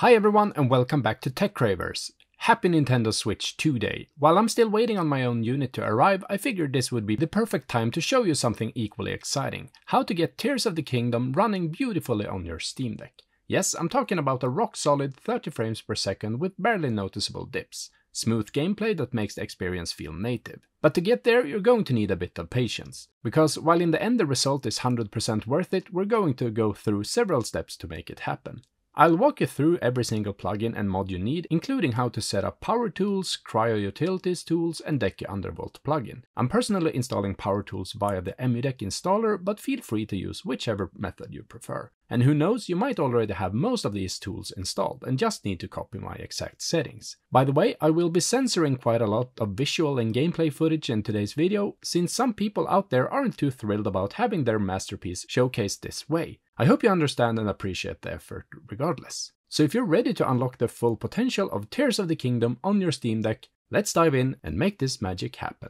Hi everyone and welcome back to Tech Cravers. Happy Nintendo Switch 2 Day. While I'm still waiting on my own unit to arrive, I figured this would be the perfect time to show you something equally exciting. How to get Tears of the Kingdom running beautifully on your Steam Deck. Yes, I'm talking about a rock solid 30 frames per second with barely noticeable dips. Smooth gameplay that makes the experience feel native. But to get there, you're going to need a bit of patience. Because while in the end the result is 100% worth it, we're going to go through several steps to make it happen. I'll walk you through every single plugin and mod you need, including how to set up Power Tools, Cryo Utilities tools, and Decky Undervolt plugin. I'm personally installing Power Tools via the EmuDeck installer, but feel free to use whichever method you prefer. And who knows, you might already have most of these tools installed and just need to copy my exact settings. By the way, I will be censoring quite a lot of visual and gameplay footage in today's video, since some people out there aren't too thrilled about having their masterpiece showcased this way. I hope you understand and appreciate the effort regardless. So if you're ready to unlock the full potential of Tears of the Kingdom on your Steam Deck, let's dive in and make this magic happen.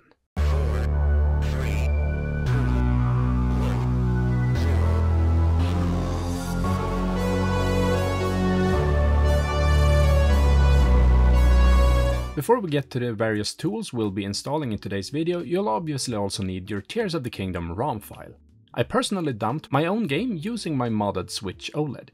Before we get to the various tools we'll be installing in today's video, you'll obviously also need your Tears of the Kingdom ROM file. I personally dumped my own game using my modded Switch OLED.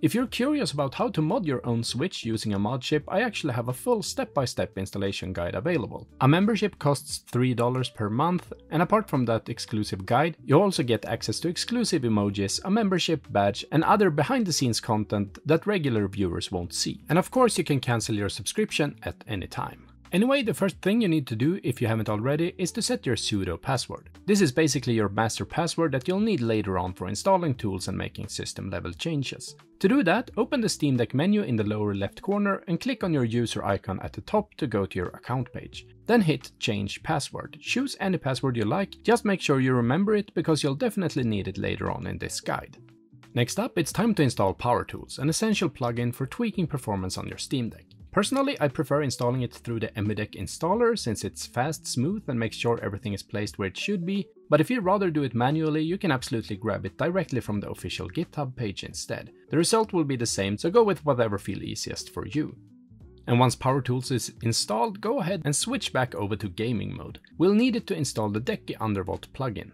If you're curious about how to mod your own Switch using a mod chip, I actually have a full step-by-step -step installation guide available. A membership costs $3 per month, and apart from that exclusive guide, you also get access to exclusive emojis, a membership badge, and other behind-the-scenes content that regular viewers won't see. And of course you can cancel your subscription at any time. Anyway, the first thing you need to do, if you haven't already, is to set your sudo password. This is basically your master password that you'll need later on for installing tools and making system level changes. To do that, open the Steam Deck menu in the lower left corner and click on your user icon at the top to go to your account page. Then hit change password. Choose any password you like, just make sure you remember it because you'll definitely need it later on in this guide. Next up, it's time to install Power Tools, an essential plugin for tweaking performance on your Steam Deck. Personally, I prefer installing it through the EmuDeck installer since it's fast, smooth and makes sure everything is placed where it should be, but if you'd rather do it manually, you can absolutely grab it directly from the official GitHub page instead. The result will be the same, so go with whatever feels easiest for you. And once Power Tools is installed, go ahead and switch back over to gaming mode. We'll need it to install the Decky Undervolt plugin.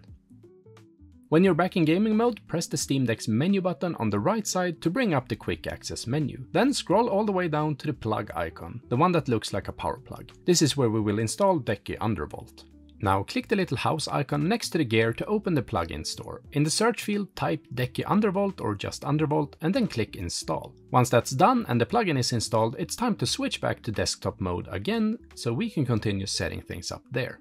When you're back in gaming mode, press the Steam Deck's menu button on the right side to bring up the quick access menu. Then scroll all the way down to the plug icon, the one that looks like a power plug. This is where we will install Decky Undervolt. Now click the little house icon next to the gear to open the plugin store. In the search field type Decky Undervolt or just Undervolt and then click install. Once that's done and the plugin is installed, it's time to switch back to desktop mode again so we can continue setting things up there.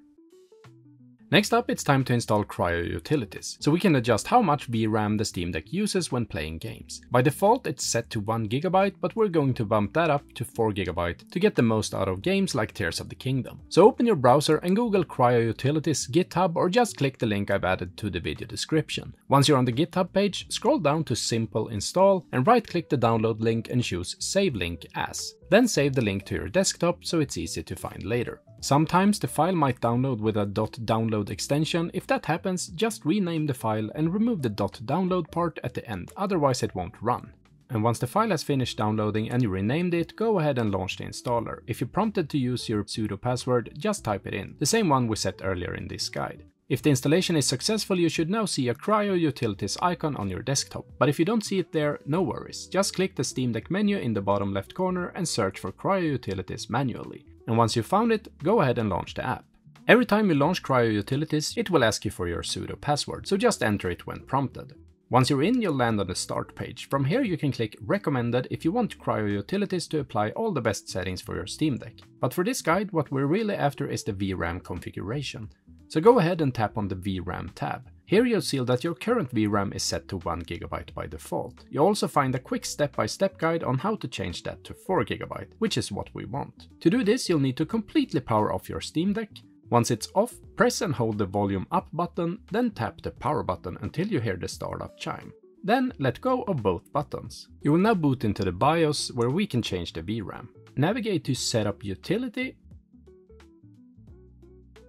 Next up, it's time to install Cryo Utilities, so we can adjust how much VRAM the Steam Deck uses when playing games. By default, it's set to 1GB, but we're going to bump that up to 4GB to get the most out of games like Tears of the Kingdom. So open your browser and Google Cryo Utilities GitHub or just click the link I've added to the video description. Once you're on the GitHub page, scroll down to Simple Install and right click the download link and choose Save Link As. Then save the link to your desktop so it's easy to find later. Sometimes the file might download with a .download extension, if that happens just rename the file and remove the .download part at the end, otherwise it won't run. And once the file has finished downloading and you renamed it, go ahead and launch the installer. If you're prompted to use your sudo password, just type it in, the same one we set earlier in this guide. If the installation is successful, you should now see a Cryo Utilities icon on your desktop, but if you don't see it there, no worries. Just click the Steam Deck menu in the bottom left corner and search for Cryo Utilities manually and once you've found it, go ahead and launch the app. Every time you launch Cryo Utilities, it will ask you for your sudo password, so just enter it when prompted. Once you're in, you'll land on the start page. From here you can click recommended if you want Cryo Utilities to apply all the best settings for your Steam Deck. But for this guide, what we're really after is the VRAM configuration. So go ahead and tap on the VRAM tab. Here you'll see that your current VRAM is set to 1GB by default. You'll also find a quick step-by-step -step guide on how to change that to 4GB, which is what we want. To do this you'll need to completely power off your Steam Deck. Once it's off, press and hold the volume up button, then tap the power button until you hear the startup chime. Then let go of both buttons. You will now boot into the BIOS where we can change the VRAM. Navigate to Setup Utility,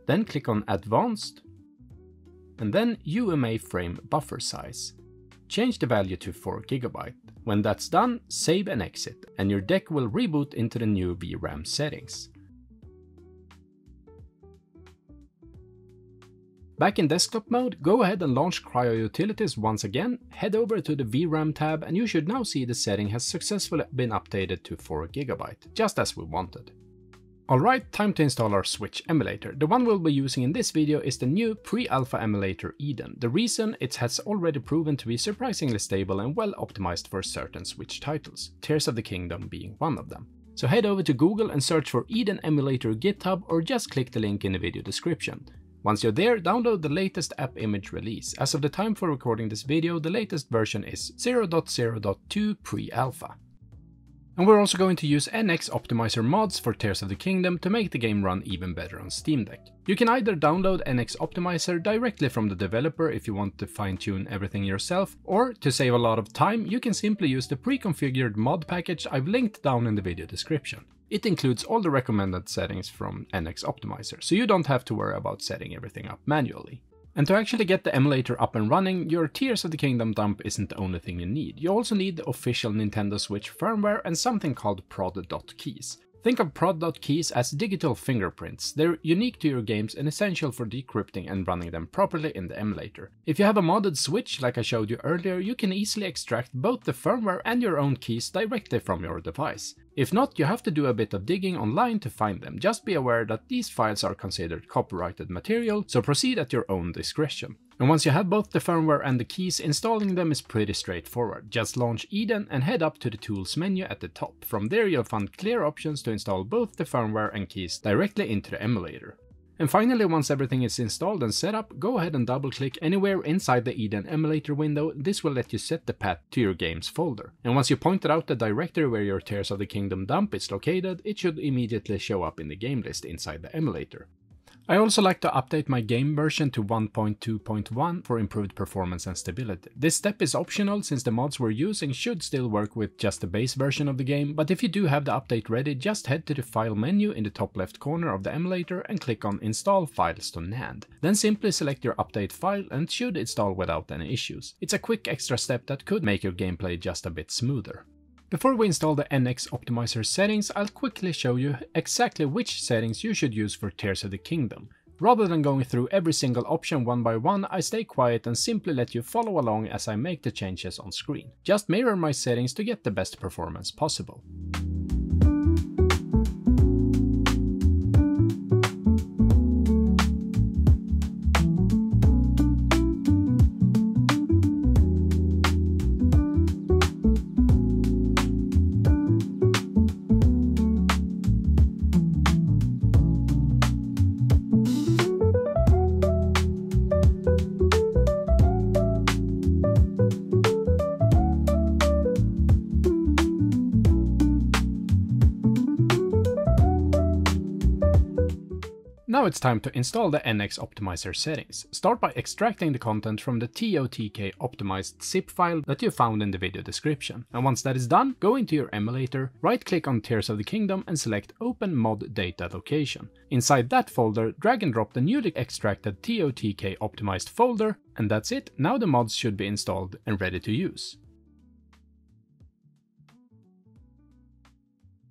then click on Advanced and then UMA frame buffer size. change the value to 4GB. When that's done, save and exit, and your deck will reboot into the new VRAM settings. Back in desktop mode, go ahead and launch Cryo Utilities once again, head over to the VRAM tab and you should now see the setting has successfully been updated to 4GB, just as we wanted. Alright, time to install our Switch emulator. The one we'll be using in this video is the new pre-alpha emulator Eden. The reason it has already proven to be surprisingly stable and well optimized for certain Switch titles, Tears of the Kingdom being one of them. So head over to Google and search for Eden Emulator GitHub or just click the link in the video description. Once you're there, download the latest app image release. As of the time for recording this video, the latest version is 0.0.2 pre-alpha. And we're also going to use NX Optimizer mods for Tears of the Kingdom to make the game run even better on Steam Deck. You can either download NX Optimizer directly from the developer if you want to fine-tune everything yourself, or to save a lot of time, you can simply use the pre-configured mod package I've linked down in the video description. It includes all the recommended settings from NX Optimizer, so you don't have to worry about setting everything up manually. And to actually get the emulator up and running, your Tears of the Kingdom dump isn't the only thing you need. You also need the official Nintendo Switch firmware and something called prod.keys. Think of prod.keys as digital fingerprints. They're unique to your games and essential for decrypting and running them properly in the emulator. If you have a modded Switch, like I showed you earlier, you can easily extract both the firmware and your own keys directly from your device. If not, you have to do a bit of digging online to find them. Just be aware that these files are considered copyrighted material, so proceed at your own discretion. And once you have both the firmware and the keys, installing them is pretty straightforward. Just launch Eden and head up to the tools menu at the top. From there you'll find clear options to install both the firmware and keys directly into the emulator. And finally, once everything is installed and set up, go ahead and double click anywhere inside the Eden emulator window. This will let you set the path to your games folder. And once you pointed out the directory where your Tears of the Kingdom dump is located, it should immediately show up in the game list inside the emulator. I also like to update my game version to 1.2.1 for improved performance and stability. This step is optional since the mods we're using should still work with just the base version of the game, but if you do have the update ready, just head to the file menu in the top left corner of the emulator and click on install files to NAND. Then simply select your update file and it should install without any issues. It's a quick extra step that could make your gameplay just a bit smoother. Before we install the NX Optimizer settings, I'll quickly show you exactly which settings you should use for Tears of the Kingdom. Rather than going through every single option one by one, I stay quiet and simply let you follow along as I make the changes on screen. Just mirror my settings to get the best performance possible. Now it's time to install the NX Optimizer settings. Start by extracting the content from the TOTK optimized zip file that you found in the video description. And once that is done, go into your emulator, right click on Tears of the Kingdom and select Open Mod Data Location. Inside that folder, drag and drop the newly extracted TOTK optimized folder, and that's it, now the mods should be installed and ready to use.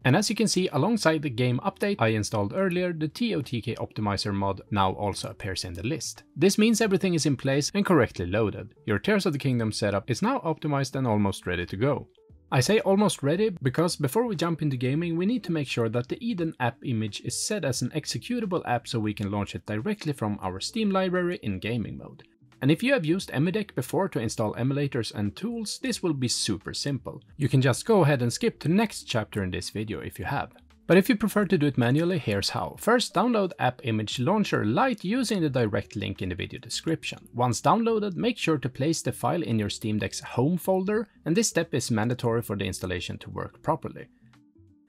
And as you can see, alongside the game update I installed earlier, the TOTK Optimizer mod now also appears in the list. This means everything is in place and correctly loaded. Your Tears of the Kingdom setup is now optimized and almost ready to go. I say almost ready because before we jump into gaming we need to make sure that the Eden app image is set as an executable app so we can launch it directly from our Steam library in gaming mode. And if you have used EmuDeck before to install emulators and tools, this will be super simple. You can just go ahead and skip to the next chapter in this video if you have. But if you prefer to do it manually, here's how. First, download App Image Launcher Lite using the direct link in the video description. Once downloaded, make sure to place the file in your Steam Deck's home folder, and this step is mandatory for the installation to work properly.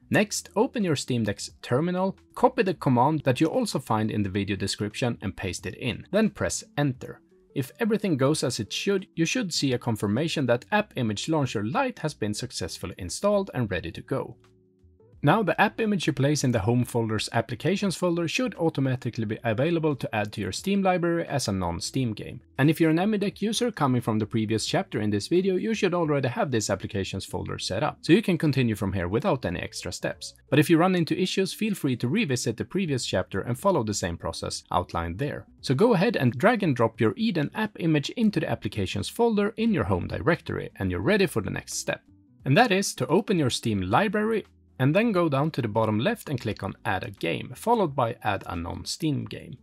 Next, open your Steam Deck's terminal, copy the command that you also find in the video description and paste it in. Then press enter. If everything goes as it should, you should see a confirmation that App Image Launcher Lite has been successfully installed and ready to go. Now the app image you place in the home folder's applications folder should automatically be available to add to your Steam library as a non-Steam game. And if you're an EmuDeck user coming from the previous chapter in this video, you should already have this applications folder set up, so you can continue from here without any extra steps. But if you run into issues, feel free to revisit the previous chapter and follow the same process outlined there. So go ahead and drag and drop your Eden app image into the applications folder in your home directory, and you're ready for the next step. And that is to open your Steam library and then go down to the bottom left and click on Add a game, followed by Add a non-Steam game.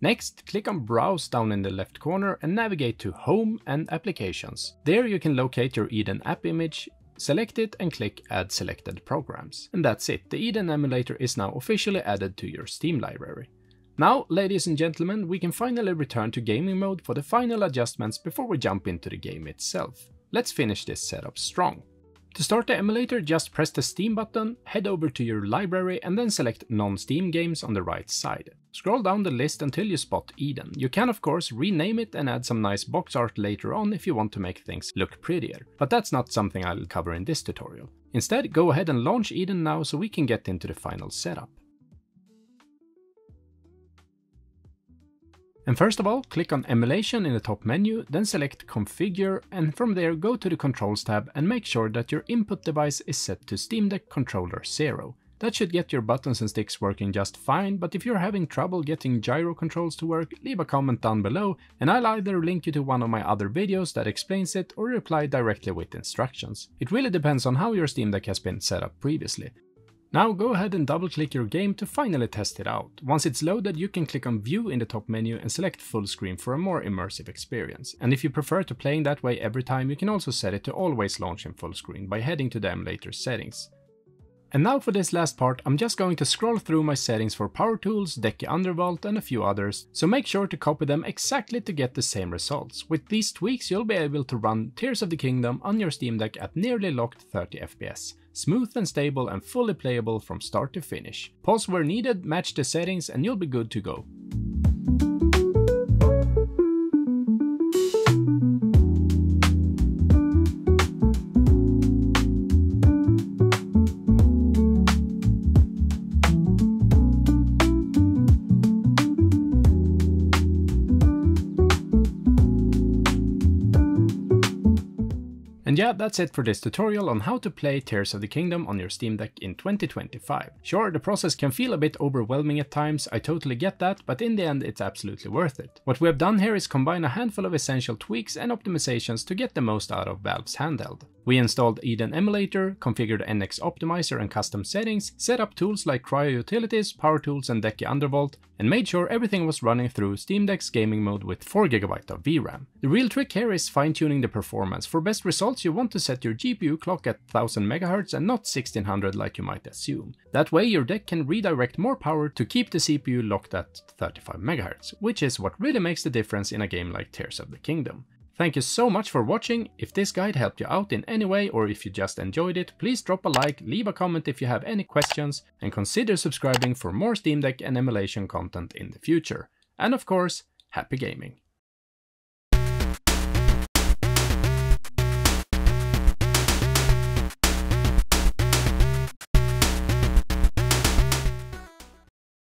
Next, click on Browse down in the left corner and navigate to Home and Applications. There you can locate your Eden app image, select it and click Add selected programs. And that's it, the Eden emulator is now officially added to your Steam library. Now, ladies and gentlemen, we can finally return to gaming mode for the final adjustments before we jump into the game itself. Let's finish this setup strong. To start the emulator, just press the Steam button, head over to your library and then select non-Steam games on the right side. Scroll down the list until you spot Eden. You can of course rename it and add some nice box art later on if you want to make things look prettier, but that's not something I'll cover in this tutorial. Instead, go ahead and launch Eden now so we can get into the final setup. And first of all, click on Emulation in the top menu, then select Configure, and from there go to the Controls tab and make sure that your input device is set to Steam Deck Controller 0. That should get your buttons and sticks working just fine, but if you're having trouble getting gyro controls to work, leave a comment down below and I'll either link you to one of my other videos that explains it or reply directly with instructions. It really depends on how your Steam Deck has been set up previously. Now go ahead and double click your game to finally test it out. Once it's loaded you can click on view in the top menu and select full screen for a more immersive experience. And if you prefer to playing that way every time you can also set it to always launch in full screen by heading to the emulator settings. And now for this last part, I'm just going to scroll through my settings for Power Tools, Decky Undervolt and a few others, so make sure to copy them exactly to get the same results. With these tweaks you'll be able to run Tears of the Kingdom on your Steam Deck at nearly locked 30 FPS smooth and stable and fully playable from start to finish. Pause where needed, match the settings and you'll be good to go. And yeah, that's it for this tutorial on how to play Tears of the Kingdom on your Steam Deck in 2025. Sure, the process can feel a bit overwhelming at times, I totally get that, but in the end it's absolutely worth it. What we have done here is combine a handful of essential tweaks and optimizations to get the most out of Valve's handheld. We installed Eden Emulator, configured NX Optimizer and custom settings, set up tools like Cryo Utilities, Power Tools and Decky Undervolt, and made sure everything was running through Steam Deck's gaming mode with 4GB of VRAM. The real trick here is fine-tuning the performance. For best results you want to set your GPU clock at 1000MHz and not 1600 like you might assume. That way your deck can redirect more power to keep the CPU locked at 35MHz, which is what really makes the difference in a game like Tears of the Kingdom. Thank you so much for watching. If this guide helped you out in any way or if you just enjoyed it, please drop a like, leave a comment if you have any questions, and consider subscribing for more Steam Deck and emulation content in the future. And of course, happy gaming!